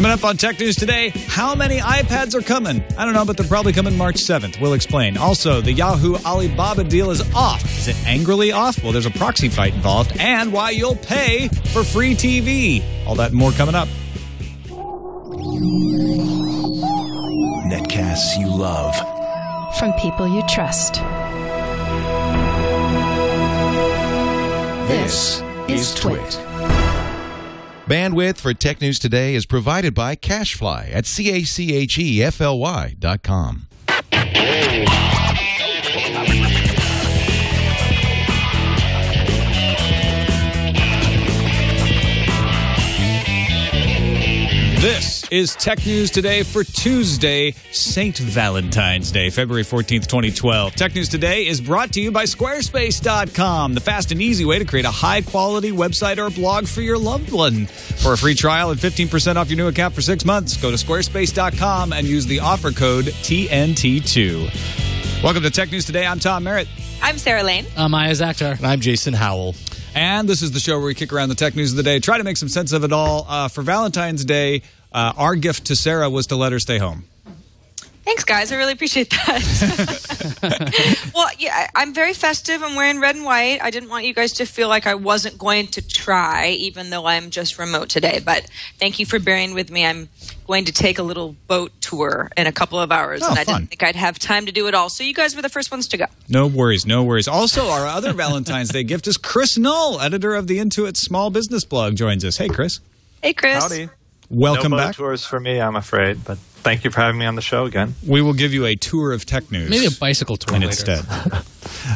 Coming up on Tech News today, how many iPads are coming? I don't know, but they're probably coming March 7th. We'll explain. Also, the Yahoo Alibaba deal is off. Is it angrily off? Well, there's a proxy fight involved, and why you'll pay for free TV. All that and more coming up. Netcasts you love. From people you trust. This is TWiT. Bandwidth for Tech News Today is provided by Cachefly at C-A-C-H-E-F-L-Y dot com. This is Tech News Today for Tuesday, St. Valentine's Day, February 14th, 2012. Tech News Today is brought to you by Squarespace.com, the fast and easy way to create a high quality website or blog for your loved one. For a free trial and 15% off your new account for six months, go to Squarespace.com and use the offer code TNT2. Welcome to Tech News Today. I'm Tom Merritt. I'm Sarah Lane. I'm Iyaz Akhtar. And I'm Jason Howell. And this is the show where we kick around the tech news of the day, try to make some sense of it all. Uh, for Valentine's Day, uh, our gift to Sarah was to let her stay home. Thanks, guys. I really appreciate that. well, yeah, I'm very festive. I'm wearing red and white. I didn't want you guys to feel like I wasn't going to try, even though I'm just remote today. But thank you for bearing with me. I'm going to take a little boat tour in a couple of hours, Oh, and I fun. didn't think I'd have time to do it all. So you guys were the first ones to go. No worries, no worries. Also, our other Valentine's Day gift is Chris Null, editor of the Intuit Small Business Blog, joins us. Hey, Chris. Hey, Chris. Howdy. Welcome no boat back. tours for me, I'm afraid, but thank you for having me on the show again. We will give you a tour of tech news. Maybe a bicycle tour in later. its stead.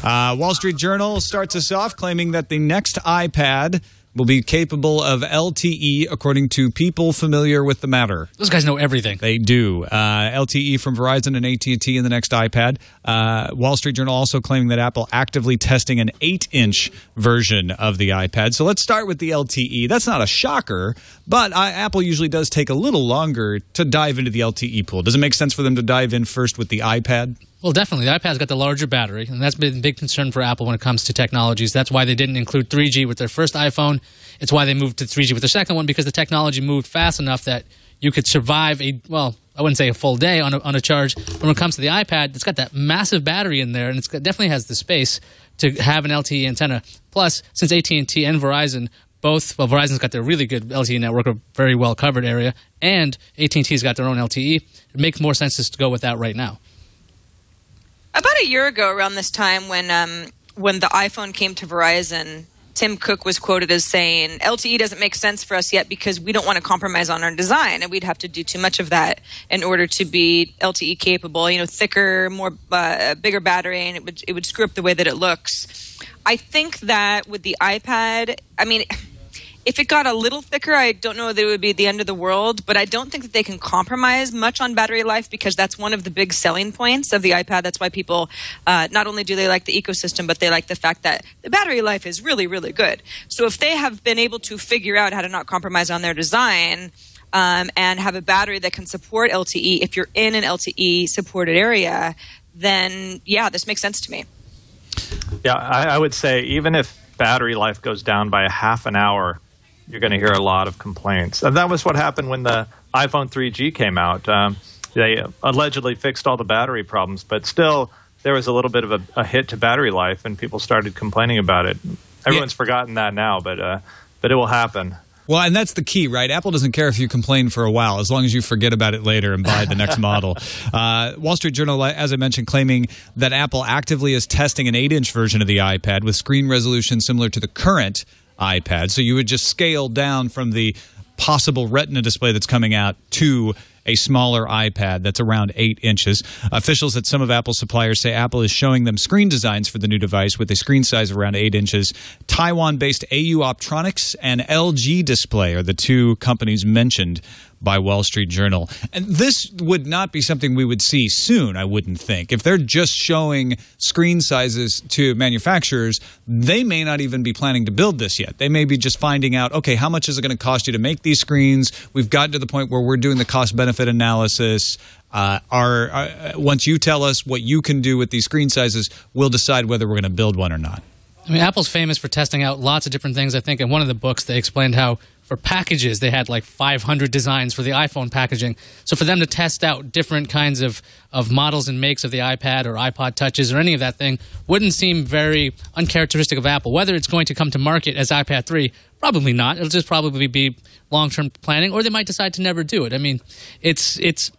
uh, Wall Street Journal starts us off claiming that the next iPad will be capable of LTE, according to people familiar with the matter. Those guys know everything. They do. Uh, LTE from Verizon and AT&T in the next iPad. Uh, Wall Street Journal also claiming that Apple actively testing an 8-inch version of the iPad. So let's start with the LTE. That's not a shocker, but uh, Apple usually does take a little longer to dive into the LTE pool. Does it make sense for them to dive in first with the iPad? Well, definitely. The iPad's got the larger battery, and that's been a big concern for Apple when it comes to technologies. That's why they didn't include 3G with their first iPhone. It's why they moved to 3G with their second one because the technology moved fast enough that you could survive a well, I wouldn't say a full day on a, on a charge. When it comes to the iPad, it's got that massive battery in there, and it's definitely has the space to have an LTE antenna. Plus, since AT&T and Verizon both well, Verizon's got their really good LTE network, a very well covered area, and AT&T's got their own LTE. It makes more sense just to go with that right now. About a year ago, around this time, when um, when the iPhone came to Verizon, Tim Cook was quoted as saying, "LTE doesn't make sense for us yet because we don't want to compromise on our design, and we'd have to do too much of that in order to be LTE capable. You know, thicker, more uh, bigger battery, and it would it would screw up the way that it looks." I think that with the iPad, I mean. If it got a little thicker, I don't know that it would be the end of the world, but I don't think that they can compromise much on battery life because that's one of the big selling points of the iPad. That's why people uh, not only do they like the ecosystem, but they like the fact that the battery life is really, really good. So if they have been able to figure out how to not compromise on their design, um, and have a battery that can support LTE if you're in an LTE supported area, then yeah, this makes sense to me. Yeah, I, I would say even if battery life goes down by a half an hour, you're going to hear a lot of complaints. And that was what happened when the iPhone 3G came out. Um, they allegedly fixed all the battery problems, but still, there was a little bit of a, a hit to battery life, and people started complaining about it. Everyone's forgotten that now, but uh, but it will happen. Well, and that's the key, right? Apple doesn't care if you complain for a while, as long as you forget about it later and buy the next model. Uh, Wall Street Journal, as I mentioned, claiming that Apple actively is testing an 8 inch version of the iPad with screen resolution similar to the current iPad. So you would just scale down from the possible Retina display that's coming out to a smaller iPad that's around 8 inches. Officials at some of Apple's suppliers say Apple is showing them screen designs for the new device with a screen size around 8 inches. Taiwan based AU Optronics and LG Display are the two companies mentioned by Wall Street Journal. And this would not be something we would see soon, I wouldn't think. If they're just showing screen sizes to manufacturers, they may not even be planning to build this yet. They may be just finding out, okay, how much is it going to cost you to make these screens? We've gotten to the point where we're doing the cost benefit analysis. Uh, are, uh, once you tell us what you can do with these screen sizes, we'll decide whether we're going to build one or not. I mean, Apple's famous for testing out lots of different things. I think in one of the books they explained how for packages, they had like 500 designs for the iPhone packaging. So for them to test out different kinds of, of models and makes of the iPad or iPod touches or any of that thing wouldn't seem very uncharacteristic of Apple. Whether it's going to come to market as iPad 3, probably not. It'll just probably be long term planning, or they might decide to never do it. I mean, it's it's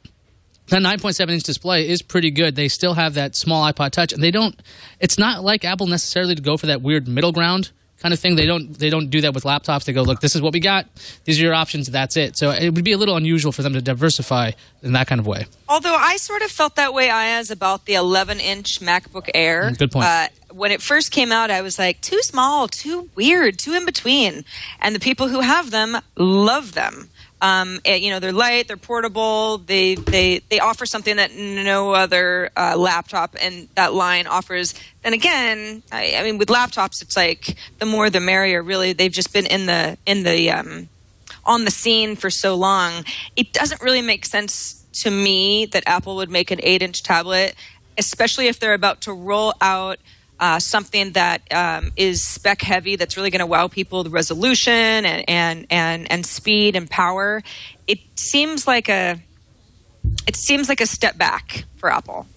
that 9.7 inch display is pretty good. They still have that small iPod Touch, and they don't. It's not like Apple necessarily to go for that weird middle ground kind of thing. They don't they don't do that with laptops. They go, look, this is what we got. These are your options. That's it. So it would be a little unusual for them to diversify in that kind of way. Although I sort of felt that way, Iyaz, about the 11 inch MacBook Air. Good point. Uh, when it first came out, I was like, too small, too weird, too in between. And the people who have them love them. Um, it, you know, they're light, they're portable. They they they offer something that no other uh, laptop in that line offers. Then again, I, I, mean, with laptops, it's like the more the merrier. Really, they've just been in the in the um, on the scene for so long. It doesn't really make sense to me that Apple would make an eight-inch tablet, especially if they're about to roll out uh, something that um, is spec heavy that's really going to wow people the resolution and, and and and speed and power. It seems like a it seems like a step back for apple.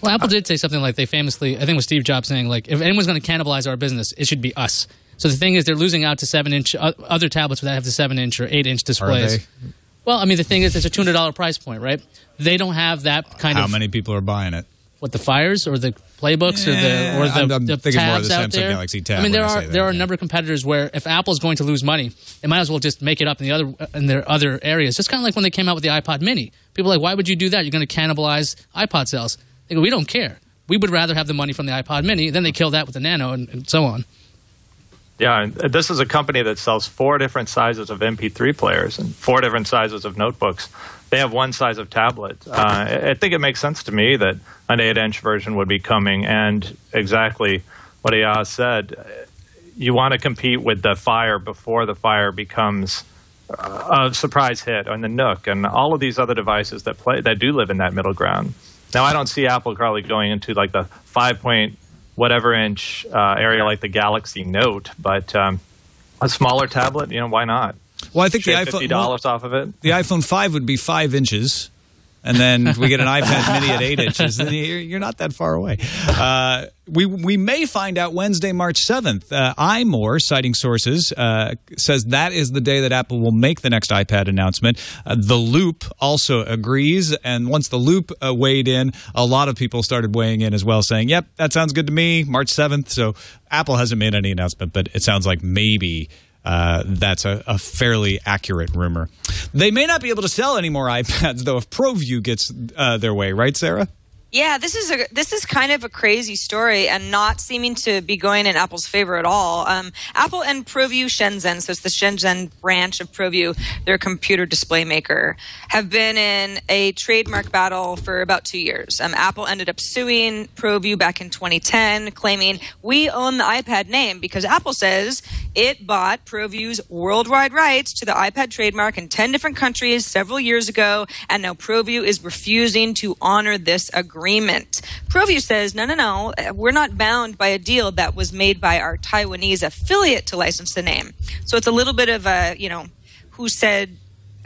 Well apple did say something like they famously i think it was steve jobs saying like if anyone's going to cannibalize our business it should be us. So the thing is they're losing out to seven inch uh, other tablets that have the seven inch or eight inch displays. well i mean the thing is it's a $200 price point right? They don't have that kind how of how many people are buying it what the fires or the playbooks yeah, or the or the, I'm, I'm the thinking tabs more of the out Samsung there. Galaxy Tab. I mean, there are that, there are yeah. a number of competitors where if Apple's going to lose money, they might as well just make it up in the other in their other areas. Just kind of like when they came out with the iPod Mini. People are like, why would you do that? You're going to cannibalize iPod sales. They go, we don't care. We would rather have the money from the iPod Mini. Then they kill that with the Nano and, and so on. Yeah, and this is a company that sells four different sizes of MP3 players and four different sizes of notebooks. They have one size of tablet. Uh, I think it makes sense to me that an 8 inch version would be coming. And exactly what Iyaz said, you want to compete with the Fire before the Fire becomes a surprise hit on the Nook and all of these other devices that play that do live in that middle ground. Now, I don't see Apple probably going into like the five point whatever inch uh, area like the Galaxy Note, but um, a smaller tablet, you know, why not? Well, I think Shave the iPhone dollars off of it. The iPhone five would be five inches. And then we get an iPad Mini at eight inches. Then you're, you're not that far away. Uh, we we may find out Wednesday, March seventh. Uh, iMore, citing sources, uh, says that is the day that Apple will make the next iPad announcement. Uh, the Loop also agrees, and once the Loop uh, weighed in, a lot of people started weighing in as well, saying, "Yep, that sounds good to me." March seventh. So Apple hasn't made any announcement, but it sounds like maybe uh, that's a, a, fairly accurate rumor. They may not be able to sell any more iPads though if ProView gets uh, their way, right, Sarah? Yeah, this is a this is kind of a crazy story and not seeming to be going in Apple's favor at all. Um, Apple and ProView Shenzhen, so it's the Shenzhen branch of ProView, their computer display maker, have been in a trademark battle for about two years. Um, Apple ended up suing ProView back in 2010, claiming we own the iPad name because Apple says it bought ProView's worldwide rights to the iPad trademark in 10 different countries several years ago, and now ProView is refusing to honor this agreement agreement. ProView says, no, no, no, we're not bound by a deal that was made by our Taiwanese affiliate to license the name. So it's a little bit of a, you know, who said,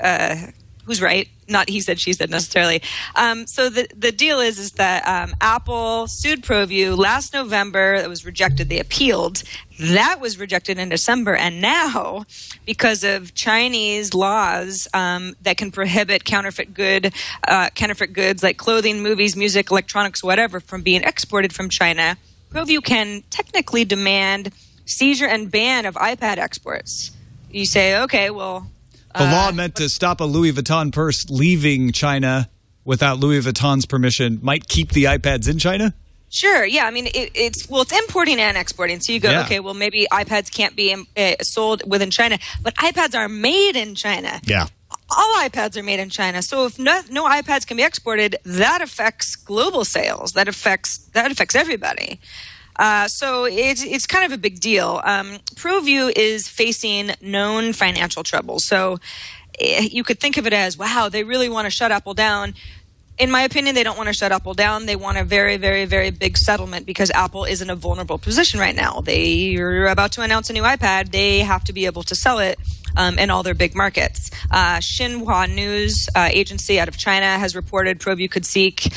uh, who's right? Not he said, she said necessarily. Um, so the the deal is is that um, Apple sued ProView last November. It was rejected. They appealed. That was rejected in December, and now, because of Chinese laws um, that can prohibit counterfeit good, uh, counterfeit goods like clothing, movies, music, electronics, whatever, from being exported from China, ProView can technically demand seizure and ban of iPad exports. You say, okay, well, the uh, law meant to stop a Louis Vuitton purse leaving China without Louis Vuitton's permission might keep the iPads in China? Sure. Yeah. I mean, it, it's well, it's importing and exporting. So you go, Yeah. okay, well, maybe iPads can't be um, uh, sold within China, but iPads are made in China. Yeah. All iPads are made in China. So if no, no iPads can be exported, that affects global sales. That affects that affects everybody. Uh, so it's it's kind of a big deal. Um, ProView is facing known financial trouble. So eh, you could think of it as, wow, they really want to shut Apple down. In my opinion, they don't want to shut Apple down. They want a very, very, very big settlement because Apple is in a vulnerable position right now. They are about to announce a new iPad. They have to be able to sell it um, in all their big markets. Uh, Xinhua News uh, agency out of China has reported ProView could seek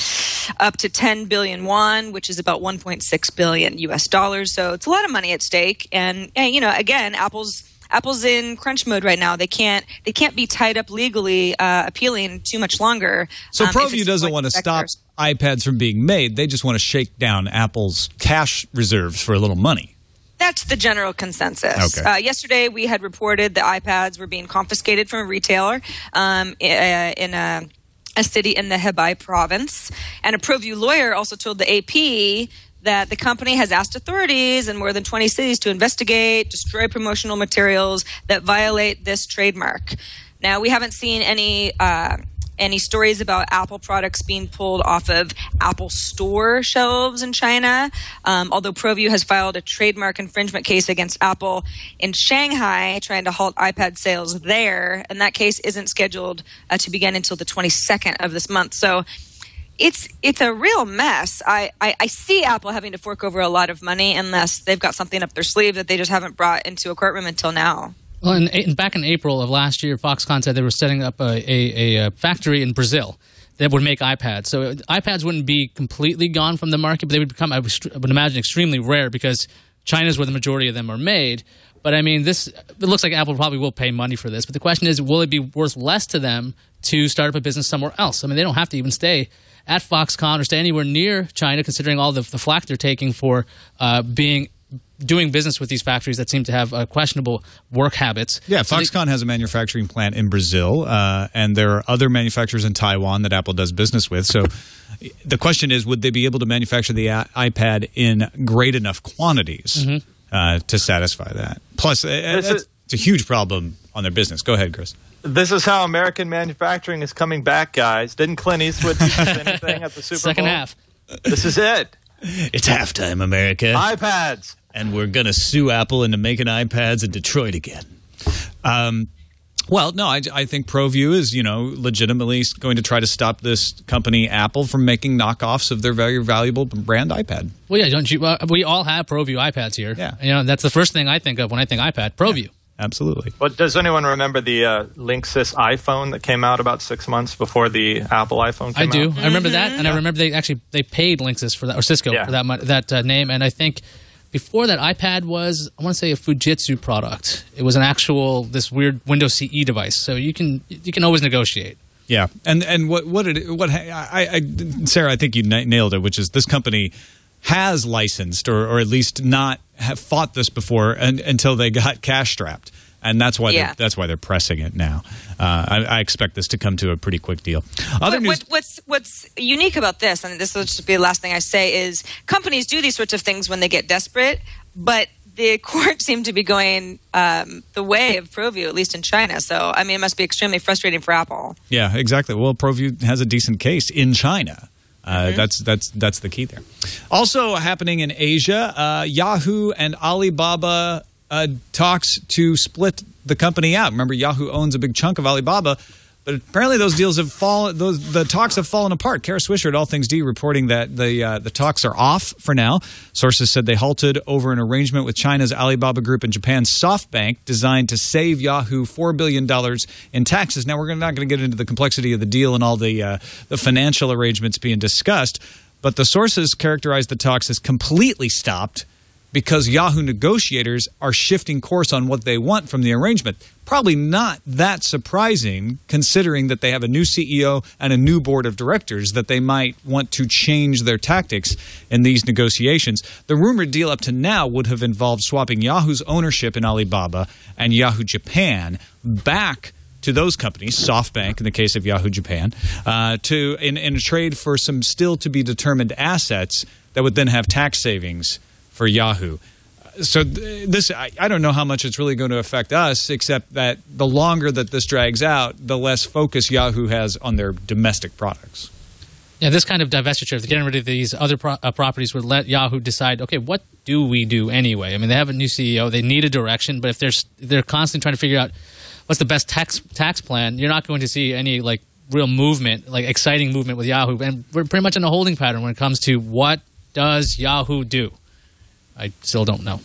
up to 10 billion yuan, which is about 1.6 billion US dollars. So it's a lot of money at stake. And, and you know, again, Apple's Apple's in crunch mode right now. They can't they can't be tied up legally uh, appealing too much longer. So um, ProView doesn't want to stop iPads from being made. They just want to shake down Apple's cash reserves for a little money. That's the general consensus. Okay. Uh, yesterday, we had reported the iPads were being confiscated from a retailer um, in a, a city in the Hebei province. And a ProView lawyer also told the AP that the company has asked authorities in more than 20 cities to investigate, destroy promotional materials that violate this trademark. Now, we haven't seen any. Uh, any stories about Apple products being pulled off of Apple Store shelves in China. Um, although ProView has filed a trademark infringement case against Apple in Shanghai, trying to halt iPad sales there, and that case isn't scheduled uh, to begin until the 22nd of this month. So. It's it's a real mess. I, I, I see Apple having to fork over a lot of money unless they've got something up their sleeve that they just haven't brought into a courtroom until now. Well, in, in, back in April of last year, Foxconn said they were setting up a, a, a factory in Brazil that would make iPads. So uh, iPads wouldn't be completely gone from the market, but they would become, I would imagine, extremely rare because China's where the majority of them are made. But I mean, this it looks like Apple probably will pay money for this. But the question is, will it be worth less to them to start up a business somewhere else? I mean, they don't have to even stay at Foxconn or stay anywhere near China, considering all the, the flack they're taking for uh, being doing business with these factories that seem to have uh, questionable work habits. Yeah, So they- Foxconn has a manufacturing plant in Brazil, uh, and there are other manufacturers in Taiwan that Apple does business with. So the question is, would they be able to manufacture the i- iPad in great enough quantities uh, to satisfy that? Plus, uh, This that's, is- it's a huge problem on their business. Go ahead, Chris. This is how American manufacturing is coming back, guys. Didn't Clint Eastwood teach us anything at the Super second Bowl? half. This is it. It's halftime, America. iPads. and we're going to sue Apple into making iPads in Detroit again. Um, well, no, I, I think ProView is, you know, legitimately going to try to stop this company, Apple, from making knockoffs of their very valuable brand iPad. Well, yeah, don't you? Uh, we all have ProView iPads here. Yeah. you know that's the first thing I think of when I think iPad. ProView. Absolutely. Well, does anyone remember the uh, Linksys iPhone that came out about six months before the Apple iPhone I came do. out? I do. I remember that, and I remember they actually they paid Linksys for that or Cisco Yeah. for that that uh, name. And I think before that, iPad was I want to say a Fujitsu product. It was an actual this weird Windows CE device. So you can you can always negotiate. Yeah, and and what what it what I, I Sarah, I think you nailed it, which is this company has licensed or or at least not have fought this before and, until they got cash strapped. And that's why Yeah. they're, that's why they're pressing it now. Uh, I, I expect this to come to a pretty quick deal. Other What, news, what, what's what's unique about this, and this will just be the last thing I say, is companies do these sorts of things when they get desperate, but the court seemed to be going um, the way of ProView, at least in China. So, I mean, it must be extremely frustrating for Apple. Yeah, exactly. Well, ProView has a decent case in China. Uh, That's that's that's the key there. Also happening in Asia, uh, Yahoo and Alibaba uh, talks to split the company out. Remember, Yahoo owns a big chunk of Alibaba, but apparently those deals have fallen. Those the talks have fallen apart. Kara Swisher at All Things D reporting that the uh, the talks are off for now. Sources said they halted over an arrangement with China's Alibaba Group and Japan's SoftBank, designed to save Yahoo four billion dollars in taxes. Now we're not going to get into the complexity of the deal and all the uh, the financial arrangements being discussed, but the sources characterized the talks as completely stopped because Yahoo negotiators are shifting course on what they want from the arrangement. Probably not that surprising, considering that they have a new CEO and a new board of directors, that they might want to change their tactics in these negotiations. The rumored deal up to now would have involved swapping Yahoo's ownership in Alibaba and Yahoo Japan back to those companies, SoftBank in the case of Yahoo Japan, uh, to in, in a trade for some still to be determined assets that would then have tax savings for Yahoo. So th- this, I, I don't know how much it's really going to affect us, except that the longer that this drags out, the less focus Yahoo has on their domestic products. Yeah, this kind of divestiture, getting rid of these other pro- uh, properties, would let Yahoo decide. Okay, what do we do anyway? I mean, they have a new CEO, they need a direction, but if they're they're constantly trying to figure out what's the best tax tax plan, you're not going to see any like real movement, like exciting movement with Yahoo, and we're pretty much in a holding pattern when it comes to what does Yahoo do. I still don't know.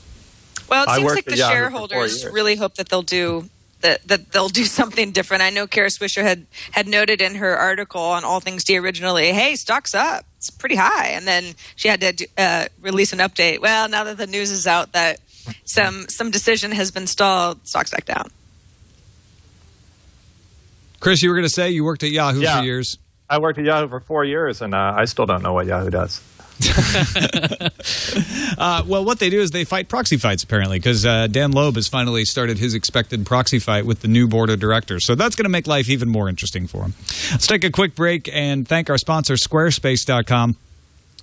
Well, it seems like the Yahoo shareholders really hope that they'll do that, that they'll do something different. I know Kara Swisher had had noted in her article on All Things D originally, "Hey, stock's up. It's pretty high," and then she had to uh, release an update. Well, now that the news is out that some some decision has been stalled, stock's back down. Chris, you were going to say you worked at Yahoo Yeah. for years. I worked at Yahoo for four years, and uh, I still don't know what Yahoo does. Uh, well, what they do is they fight proxy fights, apparently, because uh, Dan Loeb has finally started his expected proxy fight with the new board of directors. So that's going to make life even more interesting for him. Let's take a quick break and thank our sponsor, Squarespace.com.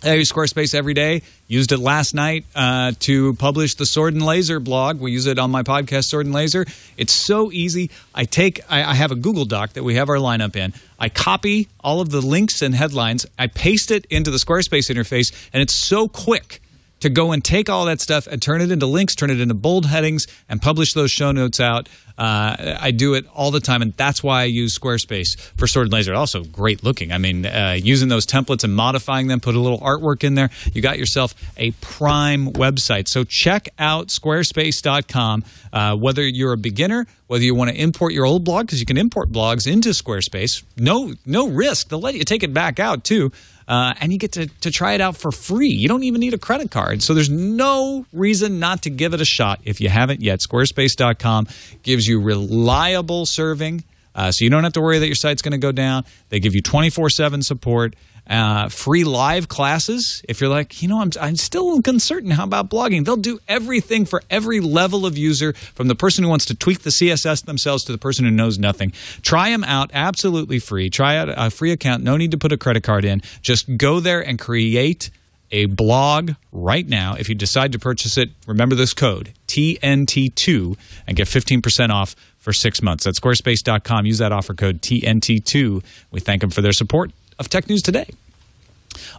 I use Squarespace every day. Used it last night uh, to publish the Sword and Laser blog. We use it on my podcast, Sword and Laser. It's so easy. I take, I, I have a Google Doc that we have our lineup in. I copy all of the links and headlines. I paste it into the Squarespace interface, and it's so quick to go and take all that stuff and turn it into links, turn it into bold headings, and publish those show notes out. Uh, I do it all the time, and that's why I use Squarespace for Sword and Laser. Also, great looking. I mean, uh, using those templates and modifying them, put a little artwork in there, you got yourself a prime website. So check out squarespace.com. Uh, whether you're a beginner, whether you want to import your old blog, because you can import blogs into Squarespace, no no risk. They'll let you take it back out too. Uh, and you get to, to try it out for free. You don't even need a credit card. So there's no reason not to give it a shot if you haven't yet. Squarespace.com gives you reliable serving. Uh, so you don't have to worry that your site's going to go down. They give you 24 7 support, uh, free live classes. If you're like, you know, I'm, I'm still uncertain how about blogging, they'll do everything for every level of user from the person who wants to tweak the CSS themselves to the person who knows nothing. Try them out absolutely free. Try out a free account. No need to put a credit card in. Just go there and create a blog right now. If you decide to purchase it, remember this code TNT2 and get 15% off for six months. That's squarespace.com. Use that offer code TNT2. We thank them for their support of Tech News Today.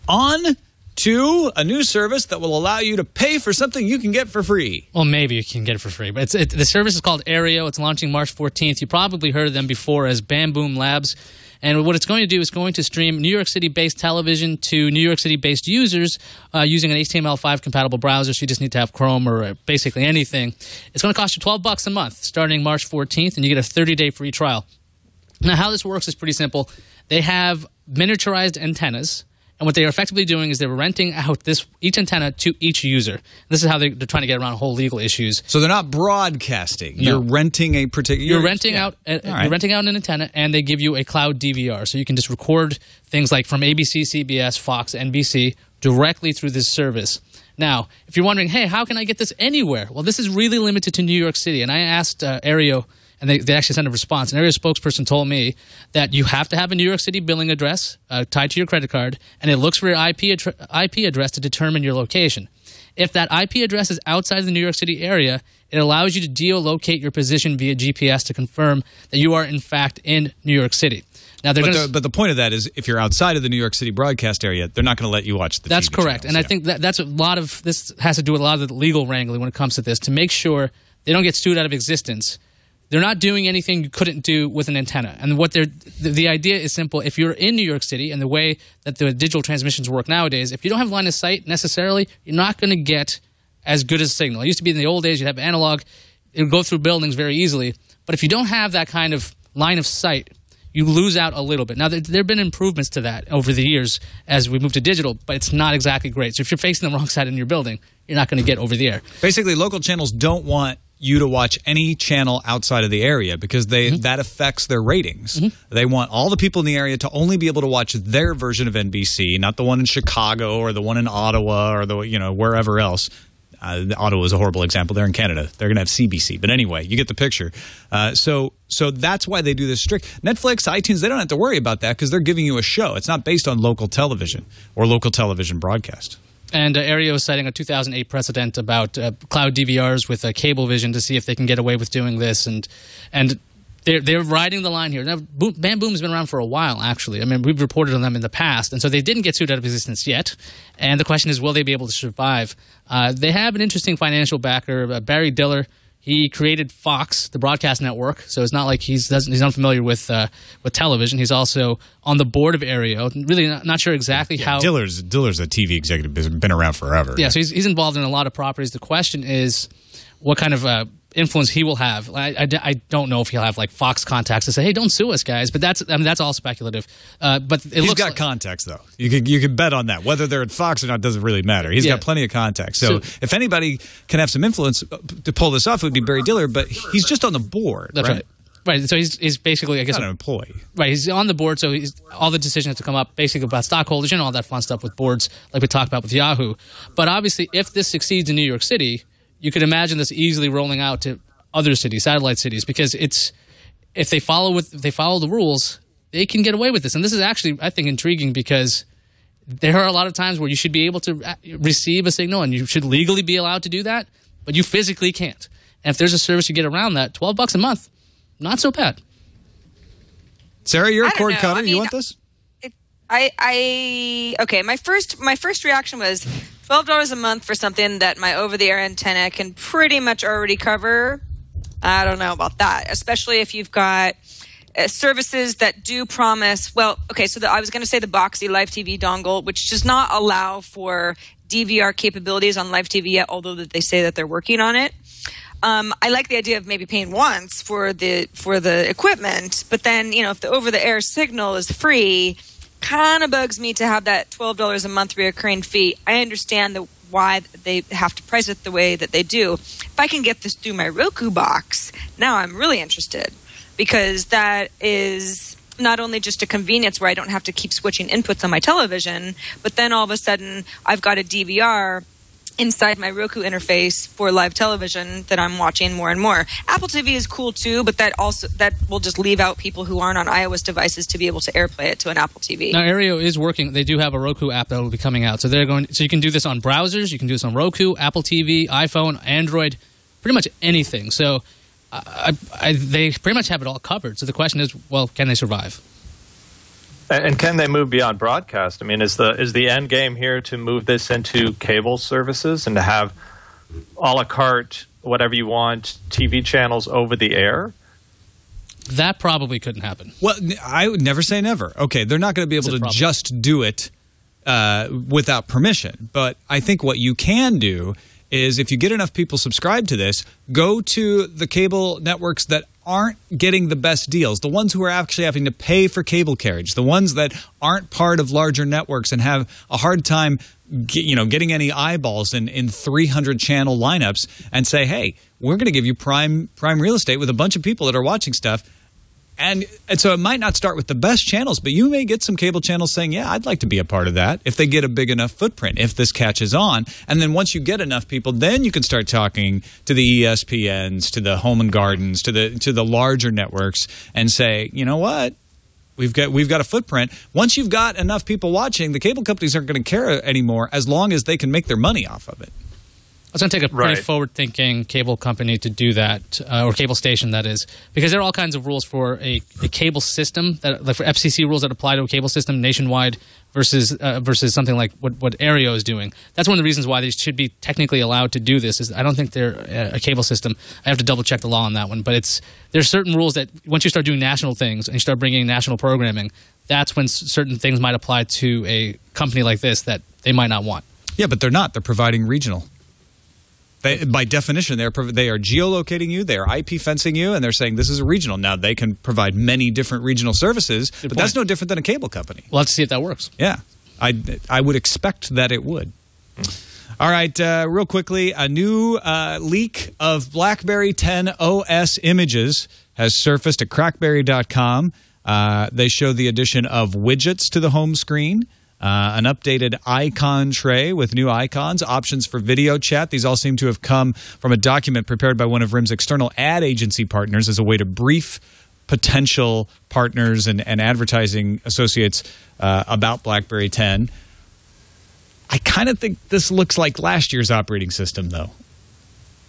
On to a new service that will allow you to pay for something you can get for free. Well, maybe you can get it for free, but it, the service is called Aereo. It's launching March 14th. You probably heard of them before as Bamboom Labs. And what it's going to do is going to stream New York City based television to New York City based users uh, using an HTML5 compatible browser. So you just need to have Chrome or uh, basically anything. It's going to cost you 12 bucks a month starting March 14th, and you get a 30 day free trial. Now, how this works is pretty simple. They have miniaturized antennas, and what they are effectively doing is they're renting out this each antenna to each user. This is how they, they're trying to get around whole legal issues. So they're not broadcasting. No. You're renting a particular. You're renting out uh, All right. you're renting out an antenna, and they give you a cloud DVR, so you can just record things like from ABC, CBS, Fox, NBC directly through this service. Now, if you're wondering, hey, how can I get this anywhere? Well, this is really limited to New York City, and I asked uh, Aereo, and they, they actually sent a response. An Aereo spokesperson told me that you have to have a New York City billing address uh, tied to your credit card, and it looks for your IP, attr- IP address to determine your location. If that IP address is outside the New York City area, it allows you to geolocate your position via GPS to confirm that you are in fact in New York City. Now they're But going the, but the point of that is, if you're outside of the New York City broadcast area, they're not going to let you watch the. That's TV correct, channels, and I think that that's a lot of this has to do with a lot of the legal wrangling when it comes to this to make sure they don't get sued out of existence. They're not doing anything you couldn't do with an antenna, and what they're the, the idea is simple. If you're in New York City and the way that the digital transmissions work nowadays, if you don't have line of sight necessarily, you're not going to get as good a signal. It used to be in the old days you'd have analog, it would go through buildings very easily, but if you don't have that kind of line of sight, you lose out a little bit. Now, there, there have been improvements to that over the years as we move to digital, but it's not exactly great. So if you're facing the wrong side in your building, you're not going to get over the air. Basically, local channels don't want you to watch any channel outside of the area because they Mm-hmm. that affects their ratings. They want all the people in the area to only be able to watch their version of NBC, not the one in Chicago or the one in Ottawa or the you know wherever else. Uh, Ottawa is a horrible example. They're in Canada. They're going to have CBC. But anyway, you get the picture. Uh, so so that's why they do this strict. Netflix, iTunes, they don't have to worry about that because they're giving you a show. It's not based on local television or local television broadcast. And uh, Aereo is citing a 2008 precedent about uh, cloud DVRs with uh, Cablevision to see if they can get away with doing this. And and they're, they're riding the line here. Now, Boom, Bamboom's been around for a while, actually. I mean, we've reported on them in the past. And so they didn't get sued out of existence yet. And the question is, will they be able to survive? Uh, they have an interesting financial backer. Uh, Barry Diller He created Fox, the broadcast network, so it's not like he's doesn't, he's unfamiliar with uh, with television. He's also on the board of Aereo. Really, not, not sure exactly how. Diller's Diller's a TV executive, has been around forever. Yeah, so he's, he's involved in a lot of properties. The question is, what kind of uh, influence he will have. I, I, I, don't know if he'll have like Fox contacts to say, "Hey, don't sue us, guys." But that's I mean that's all speculative. Uh, but it he's looks got like, contacts though. You can you can bet on that. Whether they're at Fox or not doesn't really matter. He's Yeah. got plenty of contacts. So, So- if anybody can have some influence uh, to pull this off, it would be Barry Diller. But he's just on the board. that's right. right. So he's he's basically I guess Not an employee. right. He's on the board, so he's all the decisions have to come up basically about stockholders and all that fun stuff with boards, like we talked about with Yahoo. But obviously, if this succeeds in New York City, you could imagine this easily rolling out to other cities, satellite cities, because it's if they follow with if they follow the rules, they can get away with this. And this is actually, I think, intriguing because there are a lot of times where you should be able to uh, receive a signal and you should legally be allowed to do that, but you physically can't. And if there's a service you get around that, twelve bucks a month, not so bad. Sarah, you're a cord cutter. I you want this? it, I, I okay. My first my first reaction was twelve dollars a month for something that my over the air antenna can pretty much already cover. I don't know about that, especially if you've got uh, services that do promise. Well, okay, so the, I was going to say the Boxee Live TV dongle, which does not allow for DVR capabilities on Live TV yet, although that they say that they're working on it. Um, I like the idea of maybe paying once for the for the equipment, but then you know if the over the air signal is free, kind of bugs me to have that twelve dollars a month reoccurring fee. I understand the why they have to price it the way that they do. If I can get this through my Roku box, now I'm really interested because that is not only just a convenience where I don't have to keep switching inputs on my television, but then all of a sudden I've got a DVR inside my Roku interface for live television that I'm watching more and more. Apple TV is cool too, but that also that will just leave out people who aren't on iOS devices to be able to AirPlay it to an Apple TV. Now, Aereo is working. They do have a Roku app that will be coming out. So they're going. So you can do this on browsers. You can do this on Roku, Apple TV, iPhone, Android, pretty much anything. So I, I, they pretty much have it all covered. So the question is, well, can they survive? And, and can they move beyond broadcast? I mean, is the is the end game here to move this into cable services and to have a la carte whatever you want TV channels over the air? That probably couldn't happen. Well, I would never say never. Okay, they're not going to be able to problem. just do it uh, without permission. But I think what you can do is if you get enough people subscribed to this, go to the cable networks that aren't getting the best deals, the ones who are actually having to pay for cable carriage, the ones that aren't part of larger networks and have a hard time get, you know getting any eyeballs in in 300 channel lineups and say, "Hey, we're going to give you prime prime real estate with a bunch of people that are watching stuff." And, and so it might not start with the best channels, but you may get some cable channels saying, "Yeah, I'd like to be a part of that." If they get a big enough footprint, if this catches on, and then once you get enough people, then you can start talking to the ESPNs, to the Home and Gardens, to the to the larger networks, and say, "You know what? We've got we've got a footprint. Once you've got enough people watching, the cable companies aren't going to care anymore as long as they can make their money off of it." It's going to take a pretty Right. forward-thinking cable company to do that, uh, or cable station that is, because there are all kinds of rules for a, a cable system that, like for FCC rules that apply to a cable system nationwide versus uh, versus something like what what Aereo is doing. That's one of the reasons why they should be technically allowed to do this. Is I don't think they're a, a cable system. I have to double check the law on that one, but it's there's certain rules that once you start doing national things and you start bringing in national programming, that's when s- certain things might apply to a company like this that they might not want. Yeah, but they're not. They're providing regional. They, by definition, they're they are geolocating you, they are IP fencing you, and they're saying this is a regional. Now they can provide many different regional services, but that's no different than a cable company. We'll have to see if that works. Yeah, I I would expect that it would. All right, uh, real quickly, a new uh, leak of BlackBerry 10 OS images has surfaced at crackberry.com. Uh, they show the addition of widgets to the home screen, uh, an updated icon tray with new icons, options for video chat. These all seem to have come from a document prepared by one of RIM's external ad agency partners as a way to brief potential partners and, and advertising associates uh, about BlackBerry 10. I kind of think this looks like last year's operating system, though.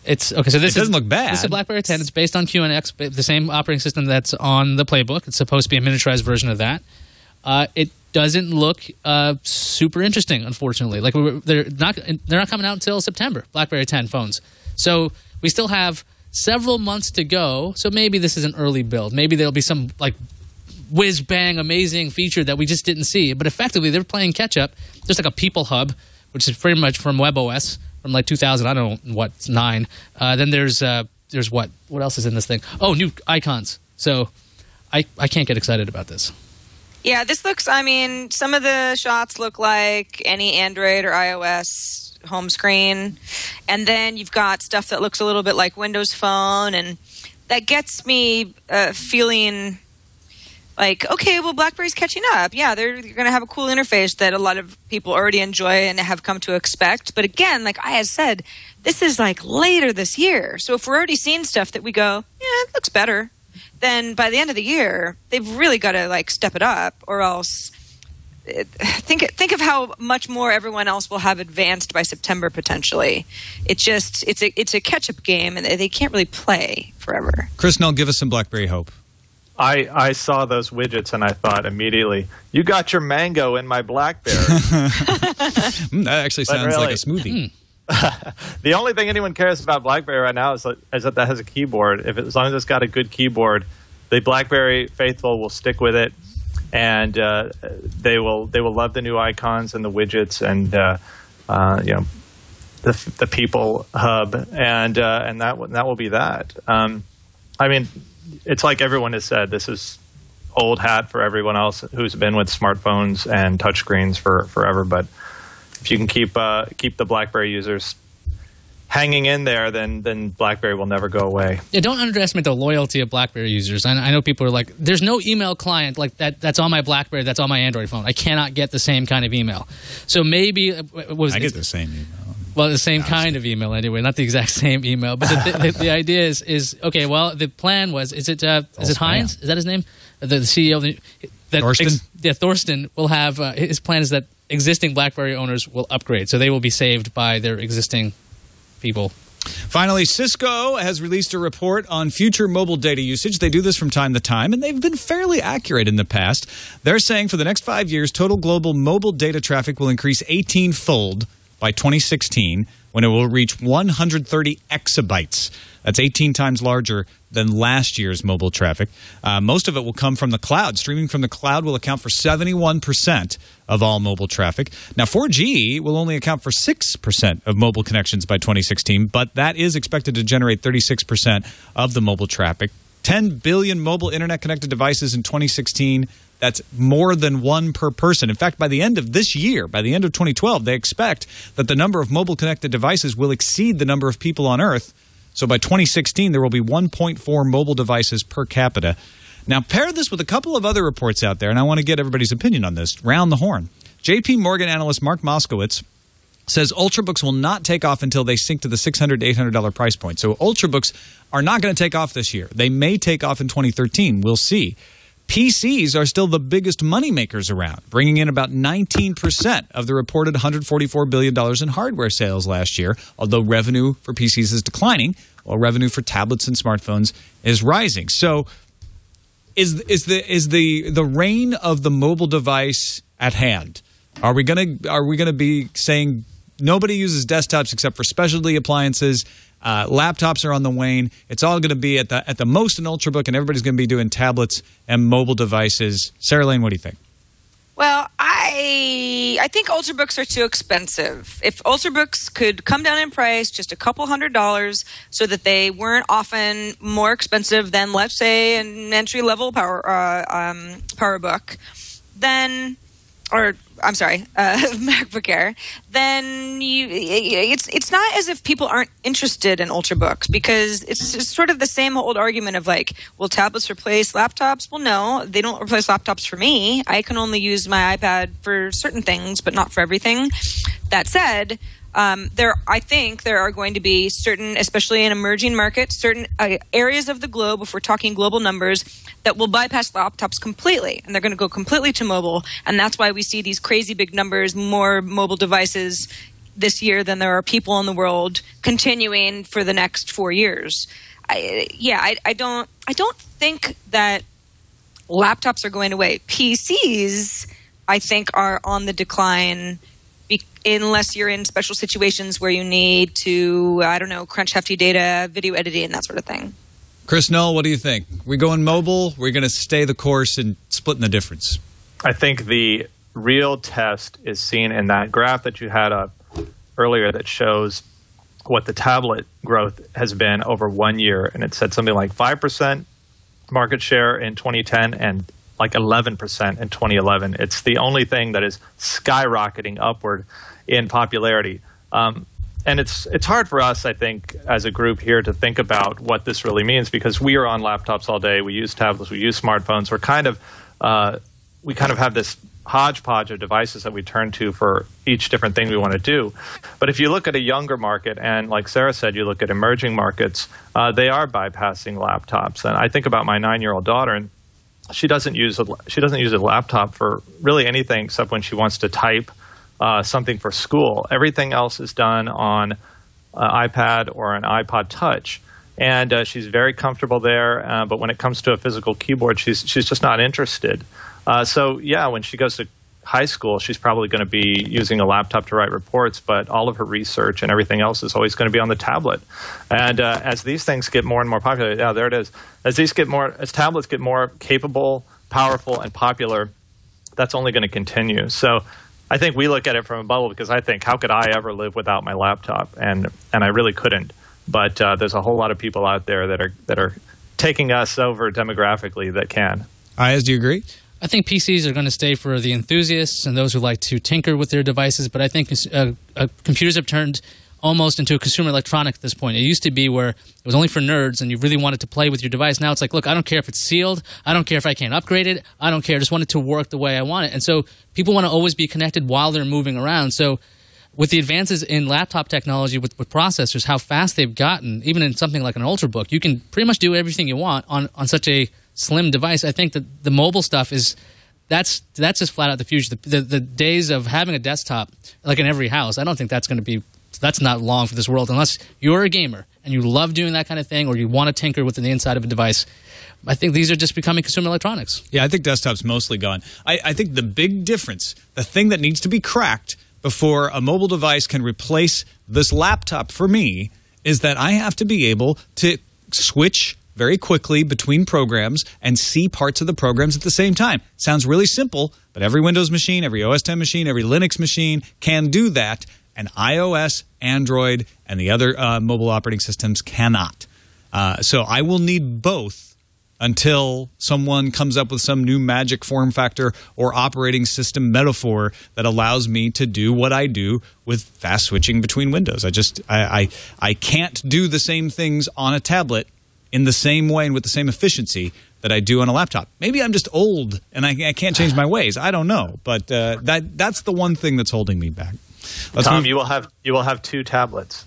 It's okay. So this It doesn't is, look bad. This is a BlackBerry 10. It's based on QNX, the same operating system that's on the playbook. It's supposed to be a miniaturized version of that. Uh, it doesn't look uh, super interesting, unfortunately. Like we they're not they're not coming out until September. BlackBerry 10 phones. So we still have several months to go. So maybe this is an early build. Maybe there'll be some like whiz bang amazing feature that we just didn't see. But effectively, they're playing catch up. There's like a people hub, which is pretty much from WebOS from like 2000. I don't know what nine. Uh, then there's uh, there's what what else is in this thing? Oh, new icons. So I I can't get excited about this. Yeah, this looks. I mean, some of the shots look like any Android or iOS home screen, and then you've got stuff that looks a little bit like Windows Phone, and that gets me uh, feeling like, okay, well, BlackBerry's catching up. Yeah, they're, they're going to have a cool interface that a lot of people already enjoy and have come to expect. But again, like I had said, this is like later this year. So if we're already seeing stuff that we go, yeah, it looks better then by the end of the year, they've really got to like step it up, or else. It, think think of how much more everyone else will have advanced by September potentially. It's just it's a it's a catch up game, and they can't really play forever. Chris Null, give us some BlackBerry hope. I, I saw those widgets and I thought immediately, you got your mango in my BlackBerry. mm, that actually sounds really, like a smoothie. the only thing anyone cares about BlackBerry right now is, is that that has a keyboard. If it, as long as it's got a good keyboard, the BlackBerry faithful will stick with it, and uh, they will they will love the new icons and the widgets and uh, uh, you know the the people hub and uh, and that that will be that. Um, I mean, it's like everyone has said. This is old hat for everyone else who's been with smartphones and touchscreens for forever, but if you can keep uh, keep the BlackBerry users hanging in there, then then BlackBerry will never go away. Yeah, don't underestimate the loyalty of BlackBerry users. I, I know people are like, "There's no email client like that. That's on my BlackBerry. That's on my Android phone. I cannot get the same kind of email." So maybe uh, was I get the same email. Well, the same kind of email anyway, not the exact same email. But the, the, the idea is is okay. Well, the plan was is it uh, is it Heins? Is that his name? The, the CEO. That Thorsten. Ex, yeah, Thorsten will have uh, his plan is that existing BlackBerry owners will upgrade, so they will be saved by their existing people. Finally, Cisco has released a report on future mobile data usage. They do this from time to time, and they've been fairly accurate in the past. They're saying for the next five years, total global mobile data traffic will increase 18 fold by 2016 when it will reach 130 exabytes. That's 18 times larger than last year's mobile traffic. Uh, most of it will come from the cloud. Streaming from the cloud will account for 71% of all mobile traffic. Now, 4G will only account for 6% of mobile connections by 2016, but that is expected to generate 36% of the mobile traffic. 10 billion mobile internet connected devices in 2016. That's more than one per person. In fact, by the end of this year, by the end of 2012, they expect that the number of mobile connected devices will exceed the number of people on Earth so by 2016, there will be 1.4 mobile devices per capita. Now, pair this with a couple of other reports out there, and I want to get everybody's opinion on this. Round the horn. JP Morgan analyst Mark Moskowitz says Ultrabooks will not take off until they sink to the 600 to $800 price point. So Ultrabooks are not going to take off this year. They may take off in 2013. We'll see. PCs are still the biggest moneymakers around, bringing in about 19% of the reported $144 billion in hardware sales last year, although revenue for PCs is declining, while revenue for tablets and smartphones is rising. So is, is, the, is the, the reign of the mobile device at hand? Are we going to are we going to be saying nobody uses desktops except for specialty appliances uh, laptops are on the wane. It's all going to be at the at the most an ultrabook, and everybody's going to be doing tablets and mobile devices. Sarah Lane, what do you think? Well, I I think ultrabooks are too expensive. If ultrabooks could come down in price just a couple hundred dollars, so that they weren't often more expensive than, let's say, an entry level power uh, um, PowerBook, then or I'm sorry, uh, MacBook Air, then you it's it's not as if people aren't interested in ultrabooks because it's sort of the same old argument of like, will tablets replace laptops? Well, no, they don't replace laptops for me. I can only use my iPad for certain things, but not for everything. That said, um, there, I think there are going to be certain, especially in emerging markets, certain uh, areas of the globe, if we're talking global numbers, that will bypass laptops completely, and they're going to go completely to mobile, and that's why we see these crazy big numbers, more mobile devices this year than there are people in the world continuing for the next four years. I, yeah, I, I don't, I don't think that laptops are going away. PCs, I think, are on the decline be, unless you're in special situations where you need to, I don't know, crunch hefty data, video editing, that sort of thing. Chris Null, what do you think? We going mobile? We're going to stay the course and splitting the difference. I think the real test is seen in that graph that you had up earlier that shows what the tablet growth has been over one year. And it said something like 5% market share in 2010 and like 11% in 2011. It's the only thing that is skyrocketing upward in popularity. Um, and it's it's hard for us, I think, as a group here to think about what this really means because we are on laptops all day. We use tablets, we use smartphones. We're kind of uh, we kind of have this hodgepodge of devices that we turn to for each different thing we want to do. But if you look at a younger market, and like Sarah said, you look at emerging markets, uh, they are bypassing laptops. And I think about my nine-year-old daughter, and she doesn't use a, she doesn't use a laptop for really anything except when she wants to type uh, something for school. Everything else is done on uh, iPad or an iPod Touch. And uh, she's very comfortable there, uh, but when it comes to a physical keyboard, she's she's just not interested. Uh, so yeah, when she goes to high school, she's probably going to be using a laptop to write reports, but all of her research and everything else is always going to be on the tablet. And uh, as these things get more and more popular, yeah, there it is. As these get more, as tablets get more capable, powerful, and popular, that's only going to continue. So I think we look at it from a bubble because I think, how could I ever live without my laptop? And and I really couldn't. But uh, there's a whole lot of people out there that are that are taking us over demographically that can. Iyaz, do you agree? I think PCs are going to stay for the enthusiasts and those who like to tinker with their devices, but I think uh, uh, computers have turned almost into a consumer electronic at this point. It used to be where it was only for nerds and you really wanted to play with your device. Now it's like, look, I don't care if it's sealed. I don't care if I can't upgrade it. I don't care. I just want it to work the way I want it. And so people want to always be connected while they're moving around. So with the advances in laptop technology with, with processors, how fast they've gotten, even in something like an Ultrabook, you can pretty much do everything you want on, on such a slim device. I think that the mobile stuff is that's that's just flat out the future. The, the, the days of having a desktop like in every house, I don't think that's going to be that's not long for this world unless you're a gamer and you love doing that kind of thing or you want to tinker within the inside of a device. I think these are just becoming consumer electronics. Yeah, I think desktop's mostly gone. I, I think the big difference, the thing that needs to be cracked before a mobile device can replace this laptop for me, is that I have to be able to switch very quickly between programs and see parts of the programs at the same time. Sounds really simple, but every Windows machine, every OS 10 machine, every Linux machine can do that and iOS, Android, and the other uh, mobile operating systems cannot. Uh, so I will need both until someone comes up with some new magic form factor or operating system metaphor that allows me to do what I do with fast switching between windows. I just I, I, I can't do the same things on a tablet in the same way and with the same efficiency that I do on a laptop. Maybe I'm just old and I, I can't change my ways. I don't know, but uh, that that's the one thing that's holding me back. Let's Tom, move. you will have you will have two tablets.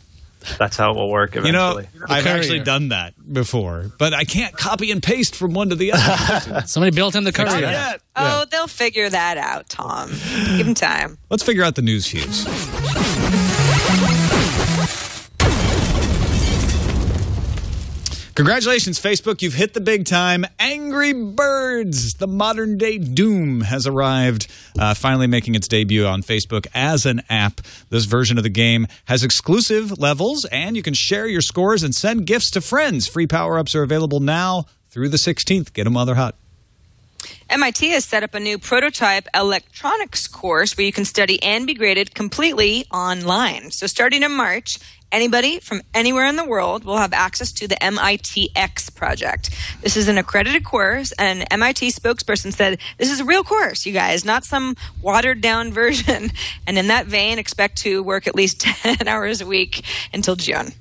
That's how it will work eventually. You know, I've actually done that before, but I can't copy and paste from one to the other. Somebody built in the courier. Yeah. Oh, they'll figure that out, Tom. Give them time. Let's figure out the news fuse. Congratulations, Facebook. You've hit the big time. Angry Birds, the modern day Doom, has arrived, uh, finally making its debut on Facebook as an app. This version of the game has exclusive levels, and you can share your scores and send gifts to friends. Free power ups are available now through the 16th. Get them while they're hot. MIT has set up a new prototype electronics course where you can study and be graded completely online. So, starting in March, Anybody from anywhere in the world will have access to the MITx project. This is an accredited course, and an MIT spokesperson said, This is a real course, you guys, not some watered down version. And in that vein, expect to work at least 10 hours a week until June.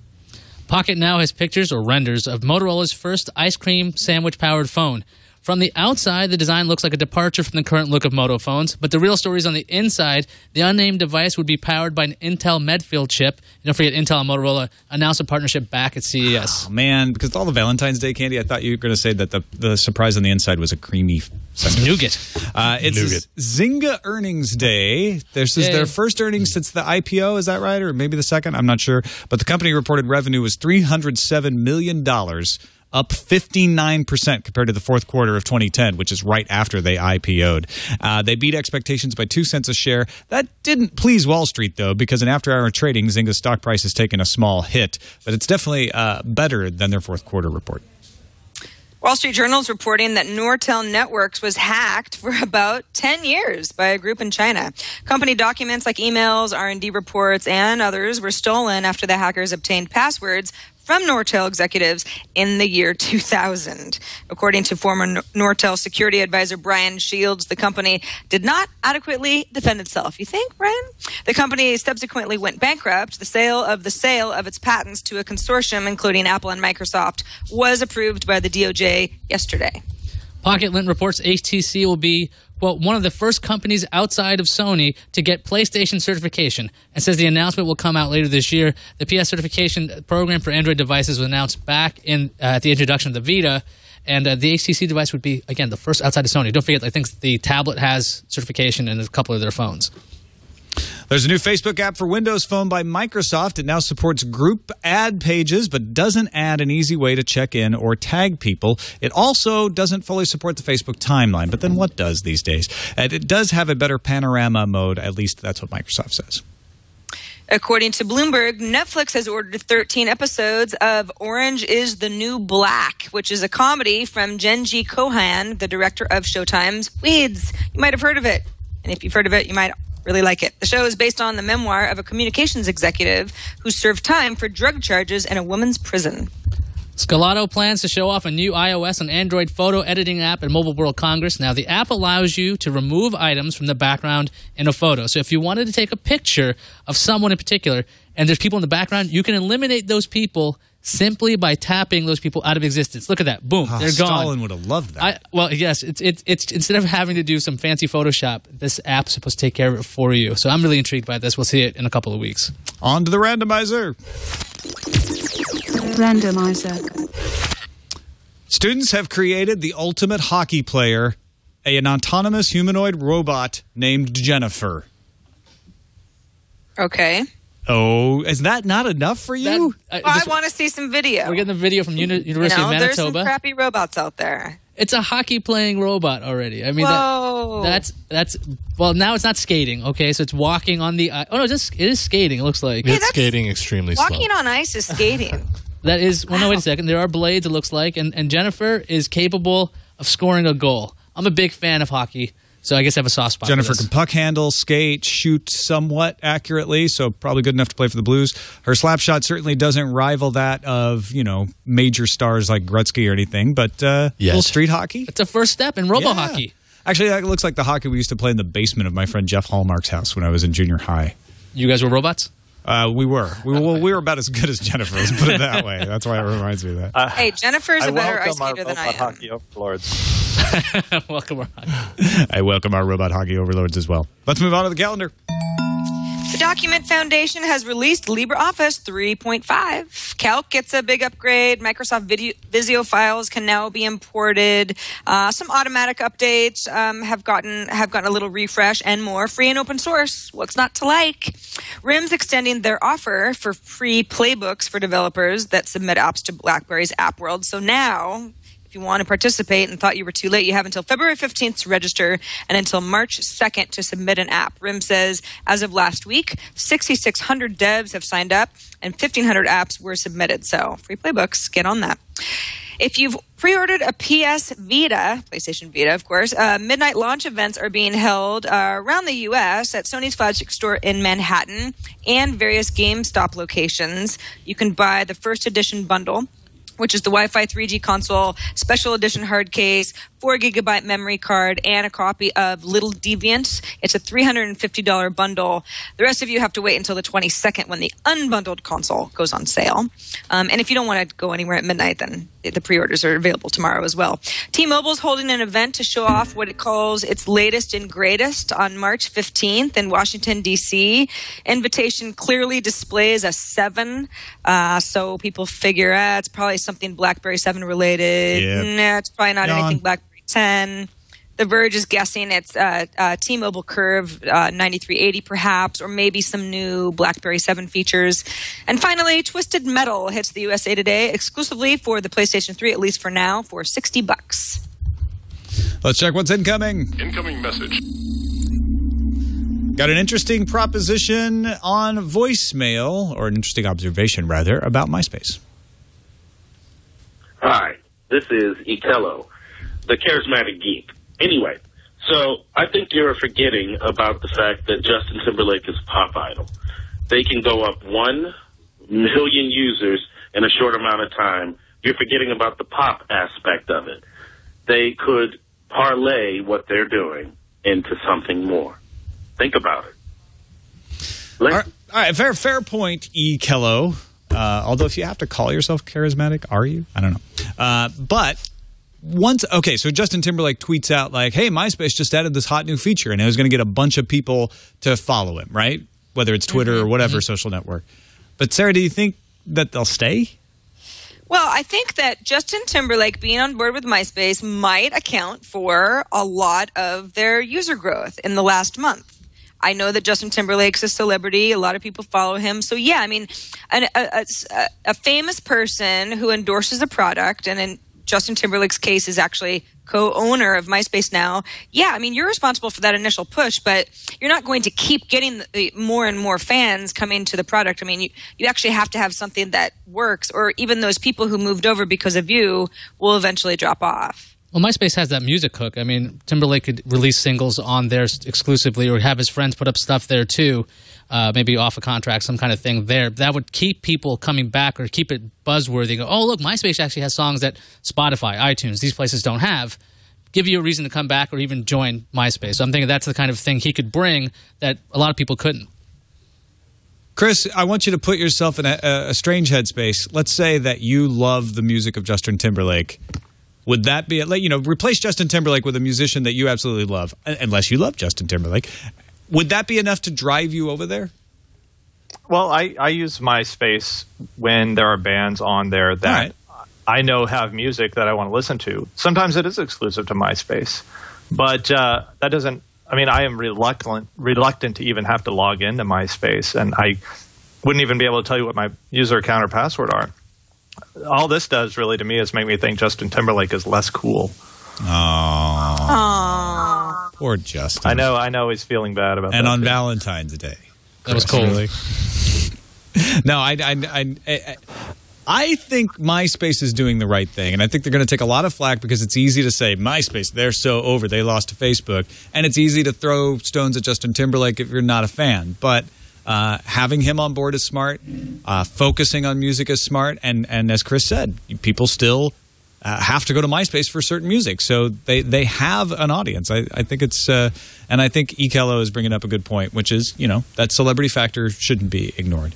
Pocketnow has pictures or renders of Motorola's first ice cream sandwich powered phone. From the outside, the design looks like a departure from the current look of Moto phones, but the real story is on the inside. The unnamed device would be powered by an Intel Medfield chip. And don't forget, Intel and Motorola announced a partnership back at CES. Oh, man, because it's all the Valentine's Day candy, I thought you were going to say that the, the surprise on the inside was a creamy nougat. Uh, it's nougat. Zynga earnings day. This is Yay. their first earnings since the IPO. Is that right, or maybe the second? I'm not sure. But the company reported revenue was 307 million dollars up 59% compared to the fourth quarter of 2010, which is right after they IPO'd. Uh, they beat expectations by two cents a share. That didn't please Wall Street, though, because in after hour trading, Zynga's stock price has taken a small hit, but it's definitely uh, better than their fourth quarter report. Wall Street Journal is reporting that Nortel Networks was hacked for about 10 years by a group in China. Company documents like emails, R&D reports, and others were stolen after the hackers obtained passwords from Nortel executives in the year 2000. According to former Nortel security advisor Brian Shields, the company did not adequately defend itself. You think, Brian? The company subsequently went bankrupt. The sale of the sale of its patents to a consortium including Apple and Microsoft was approved by the DOJ yesterday. PocketLint reports HTC will be well, one of the first companies outside of Sony to get PlayStation certification and says the announcement will come out later this year. The PS certification program for Android devices was announced back in uh, at the introduction of the Vita. And uh, the HTC device would be, again, the first outside of Sony. Don't forget, I think the tablet has certification and a couple of their phones. There's a new Facebook app for Windows Phone by Microsoft. It now supports group ad pages, but doesn't add an easy way to check in or tag people. It also doesn't fully support the Facebook timeline. But then what does these days? And it does have a better panorama mode. At least that's what Microsoft says. According to Bloomberg, Netflix has ordered 13 episodes of Orange is the New Black, which is a comedy from Jenji Kohan, the director of Showtime's Weeds. You might have heard of it. And if you've heard of it, you might Really like it. The show is based on the memoir of a communications executive who served time for drug charges in a woman's prison. Scalado plans to show off a new iOS and Android photo editing app at Mobile World Congress. Now, the app allows you to remove items from the background in a photo. So, if you wanted to take a picture of someone in particular and there's people in the background, you can eliminate those people simply by tapping those people out of existence. Look at that. Boom. Oh, they're gone. Stalin would have loved that. I, well, yes, it's, it's it's instead of having to do some fancy Photoshop, this app's supposed to take care of it for you. So I'm really intrigued by this. We'll see it in a couple of weeks. On to the randomizer. Randomizer. Students have created the ultimate hockey player, a, an autonomous humanoid robot named Jennifer. Okay. Oh, is that not enough for you? That- uh, Well, I want to see some video. we're getting the video from Uni- you University know, of there's some crappy robots out there. It's a hockey playing robot already. I mean, that, Whoa. that's that's well now it's not skating. Okay, so it's walking on the. i- Oh no, just it is skating. It looks like Hey, It's that's- skating extremely slow. Walking on ice is skating. that is. Well, no, wait a second. There are blades. It looks like, and and Jennifer is capable of scoring a goal. I'm a big fan of hockey, so I guess I have a soft spot. for Jennifer this. can puck handle, skate, shoot somewhat accurately, so probably good enough to play for the Blues. Her slap shot certainly doesn't rival that of you know major stars like Gretzky or anything, but uh, Yet. little street hockey. It's a first step in robo Yeah. hockey. Actually, that looks like the hockey we used to play in the basement of my friend Jeff Hallmark's house when I was in junior high. You guys were robots. Uh, we were. We were, well, we were about as good as Jennifer. Let's put it that way. That's why it reminds me of that. hey, Jennifer's I a better ice skater than I robot am. hockey overlords. Welcome. on. I welcome our robot hockey overlords as well. Let's move on to the calendar. The Document Foundation has released LibreOffice 3.5. Calc gets a big upgrade. Microsoft video, Visio files can now be imported. Uh, some automatic updates um, have gotten have gotten a little refresh and more. Free and open source. What's not to like? RIM's extending their offer for free playbooks for developers that submit apps to BlackBerry's App World. So now you want to participate and thought you were too late, you have until February 15th to register and until March 2nd to submit an app. RIM says as of last week, 6,600 devs have signed up and 1,500 apps were submitted. So free playbooks, get on that. If you've pre-ordered a PS Vita, PlayStation Vita, of course, uh, midnight launch events are being held uh, around the U.S. at Sony's flagship store in Manhattan and various GameStop locations. You can buy the first edition bundle which is the Wi-Fi 3G console, special edition hard case, four gigabyte memory card, and a copy of Little Deviant. It's a $350 bundle. The rest of you have to wait until the 22nd when the unbundled console goes on sale. Um, and if you don't want to go anywhere at midnight, then the pre-orders are available tomorrow as well. T-Mobile is holding an event to show off what it calls its latest and greatest on March 15th in Washington D.C. Invitation clearly displays a seven, uh, so people figure ah, it's probably something BlackBerry 7 related. Yep. Nah, it's probably not anything BlackBerry 10. The Verge is guessing it's uh, uh, T-Mobile Curve uh, 9380, perhaps, or maybe some new BlackBerry 7 features. And finally, Twisted Metal hits the USA Today exclusively for the PlayStation 3, at least for now, for 60 bucks. Let's check what's incoming. Incoming message. Got an interesting proposition on voicemail, or an interesting observation, rather, about MySpace. Hi, this is Itello, the charismatic geek. Anyway, so I think you're forgetting about the fact that Justin Timberlake is pop idol. They can go up one million users in a short amount of time. You're forgetting about the pop aspect of it. They could parlay what they're doing into something more. Think about it. All right, all right, fair, fair point, E. Kello. Uh, although, if you have to call yourself charismatic, are you? I don't know. Uh, but once, okay, so Justin Timberlake tweets out like, "Hey, MySpace just added this hot new feature, and it was going to get a bunch of people to follow him, right? Whether it's Twitter or mm-hmm. whatever mm-hmm. social network." But Sarah, do you think that they'll stay? Well, I think that Justin Timberlake being on board with MySpace might account for a lot of their user growth in the last month. I know that Justin Timberlake's a celebrity. A lot of people follow him. So, yeah, I mean, an, a, a, a famous person who endorses a product, and in Justin Timberlake's case is actually co-owner of MySpace now. Yeah, I mean, you're responsible for that initial push, but you're not going to keep getting the, more and more fans coming to the product. I mean, you, you actually have to have something that works, or even those people who moved over because of you will eventually drop off. Well, MySpace has that music hook. I mean, Timberlake could release singles on there exclusively, or have his friends put up stuff there too, uh, maybe off a contract, some kind of thing there. That would keep people coming back or keep it buzzworthy. Go, oh, look, MySpace actually has songs that Spotify, iTunes, these places don't have. Give you a reason to come back or even join MySpace. So I'm thinking that's the kind of thing he could bring that a lot of people couldn't. Chris, I want you to put yourself in a, a strange headspace. Let's say that you love the music of Justin Timberlake. Would that be like you know replace Justin Timberlake with a musician that you absolutely love, unless you love Justin Timberlake? Would that be enough to drive you over there? Well, I, I use MySpace when there are bands on there that right. I know have music that I want to listen to. Sometimes it is exclusive to MySpace, but uh, that doesn't. I mean, I am reluctant reluctant to even have to log into MySpace, and I wouldn't even be able to tell you what my user account or password are. All this does really to me is make me think Justin Timberlake is less cool. Oh, poor Justin. I know, I know, he's feeling bad about and that. And on too. Valentine's Day. That was cold. Really? no, I, I, I, I, I think MySpace is doing the right thing, and I think they're going to take a lot of flack because it's easy to say MySpace they're so over they lost to Facebook, and it's easy to throw stones at Justin Timberlake if you're not a fan, but. Uh, having him on board is smart. Uh, focusing on music is smart, and and as Chris said, people still uh, have to go to MySpace for certain music, so they they have an audience. I, I think it's uh, and I think E. Kello is bringing up a good point, which is you know that celebrity factor shouldn't be ignored.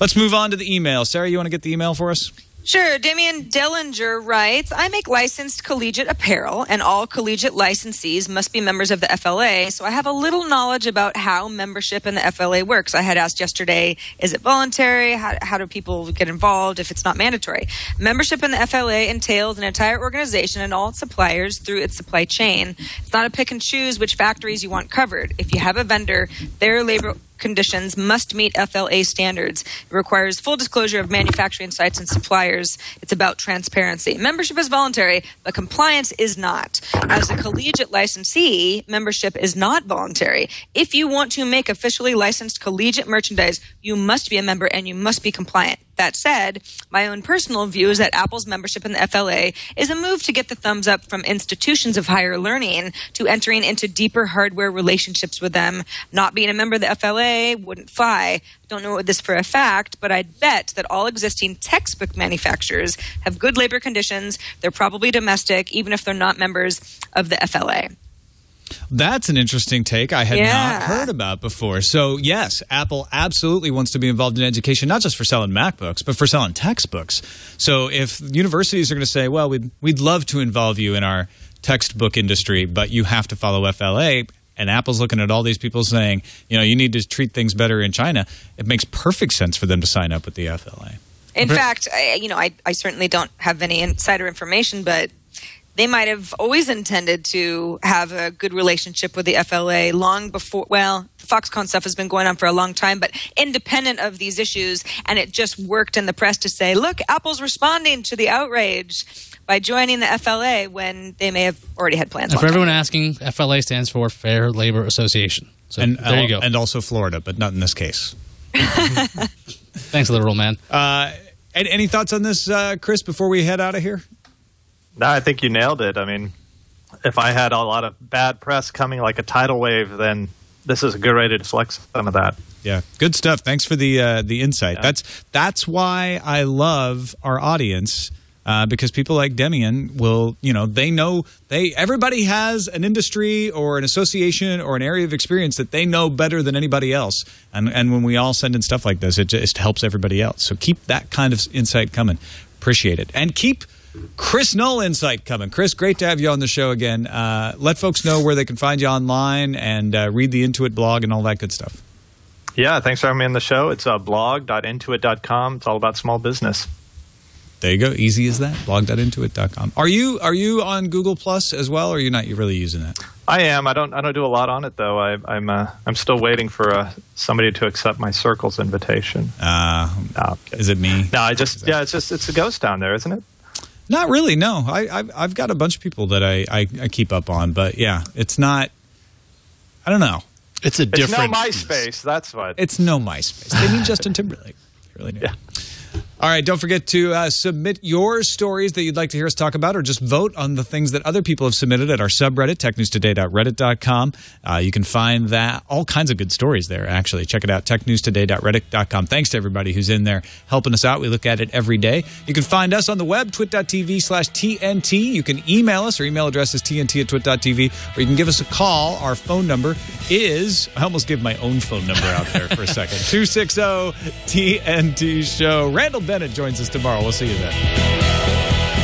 Let's move on to the email. Sarah, you want to get the email for us? Sure. Damian Dellinger writes I make licensed collegiate apparel, and all collegiate licensees must be members of the FLA. So I have a little knowledge about how membership in the FLA works. I had asked yesterday is it voluntary? How, how do people get involved if it's not mandatory? Membership in the FLA entails an entire organization and all its suppliers through its supply chain. It's not a pick and choose which factories you want covered. If you have a vendor, their labor conditions must meet FLA standards. It requires full disclosure of manufacturing sites and suppliers. It's about transparency. Membership is voluntary, but compliance is not. As a collegiate licensee, membership is not voluntary. If you want to make officially licensed collegiate merchandise, you must be a member and you must be compliant. That said, my own personal view is that Apple's membership in the FLA is a move to get the thumbs up from institutions of higher learning to entering into deeper hardware relationships with them. Not being a member of the FLA wouldn't fly. Don't know this for a fact, but I'd bet that all existing textbook manufacturers have good labor conditions. They're probably domestic, even if they're not members of the FLA. That's an interesting take I had Yeah. not heard about before. So, yes, Apple absolutely wants to be involved in education, not just for selling MacBooks, but for selling textbooks. So, if universities are going to say, well, we'd, we'd love to involve you in our textbook industry, but you have to follow FLA, and Apple's looking at all these people saying, you know, you need to treat things better in China, it makes perfect sense for them to sign up with the FLA. In fact, I, you know, I, I certainly don't have any insider information, but they might have always intended to have a good relationship with the FLA long before. Well, the Foxconn stuff has been going on for a long time, but independent of these issues, and it just worked in the press to say, "Look, Apple's responding to the outrage." By joining the FLA when they may have already had plans. And for everyone ago. asking, FLA stands for Fair Labor Association. So And there you go. And also Florida, but not in this case. Thanks, literal man. Uh, and any thoughts on this, uh, Chris? Before we head out of here. No, I think you nailed it. I mean, if I had a lot of bad press coming like a tidal wave, then this is a good way to deflect some of that. Yeah, good stuff. Thanks for the uh, the insight. That's that's why I love our audience uh, because people like Demian will, you know, they know they everybody has an industry or an association or an area of experience that they know better than anybody else. And and when we all send in stuff like this, it just helps everybody else. So keep that kind of insight coming. Appreciate it, and keep. Chris Null insight coming. Chris, great to have you on the show again. Uh, let folks know where they can find you online and uh, read the Intuit blog and all that good stuff. Yeah, thanks for having me on the show. It's uh, blog.intuit.com. It's all about small business. There you go. Easy as that. Blog.intuit.com. Are you are you on Google Plus as well, or are you not really using that? I am. I don't. I don't do a lot on it though. I, I'm. Uh, I'm still waiting for uh, somebody to accept my circles invitation. Uh, No, is it me? no. I just. Yeah. It's just. It's a ghost down there, isn't it? Not really. No, I, I've I've got a bunch of people that I, I, I keep up on, but yeah, it's not. I don't know. It's a different. It's no different. MySpace. That's what. It's no MySpace. They mean Justin Timberlake. They Really do. Yeah. All right, don't forget to uh, submit your stories that you'd like to hear us talk about, or just vote on the things that other people have submitted at our subreddit, technewstoday.reddit.com. Uh, you can find that all kinds of good stories there. Actually, check it out, technewstoday.reddit.com. Thanks to everybody who's in there helping us out. We look at it every day. You can find us on the web, twit.tv slash TNT. You can email us. Our email address is TNT at twit.tv, or you can give us a call. Our phone number is, I almost gave my own phone number out there for a second, 260 TNT Show. Randall Bennett joins us tomorrow. We'll see you then.